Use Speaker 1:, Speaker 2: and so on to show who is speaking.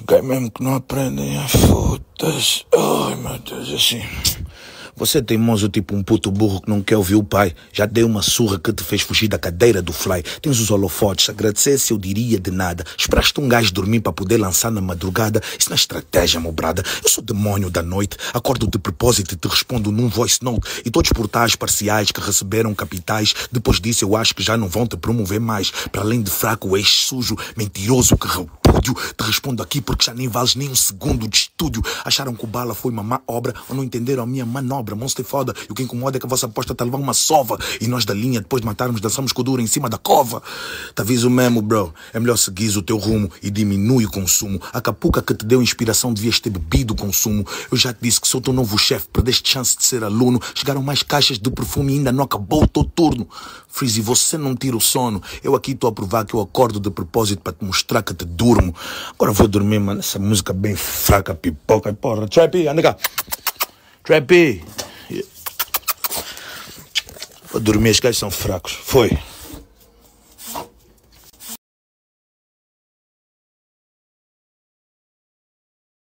Speaker 1: Ok, mesmo que não aprendem, a foda-se. Ai meu Deus, assim. Você é teimoso tipo um puto burro que não quer ouvir o pai. Já dei uma surra que te fez fugir da cadeira do fly. Tens os holofotes, agradecesse eu diria de nada. Esperaste um gajo dormir para poder lançar na madrugada. Isso não é estratégia, meu brada. Eu sou demônio da noite. Acordo de propósito e te respondo num voice note. E todos portais parciais que receberam capitais. Depois disso eu acho que já não vão te promover mais. Para além de fraco, és sujo, mentiroso que Te respondo aqui porque já nem vales nem um segundo de estúdio. Acharam que o bala foi uma má obra ou não entenderam a minha manobra é foda. E o que incomoda é que a vossa aposta a levar uma sova. E nós da linha, depois de matarmos, dançamos com duro em cima da cova. Te aviso mesmo, bro. É melhor seguir o teu rumo e diminui o consumo. A capuca que te deu inspiração devias ter bebido o consumo. Eu já te disse que sou teu novo chefe, perdeste chance de ser aluno. Chegaram mais caixas de perfume e ainda não acabou o teu turno. Freezy, você não tira o sono. Eu aqui estou a provar que eu acordo de propósito para te mostrar que te durmo. Agora vou dormir, mano. Essa música bem fraca, pipoca. Porra, Trappy, anda cá. Trappy. Vou dormir, os gajos são fracos. Foi.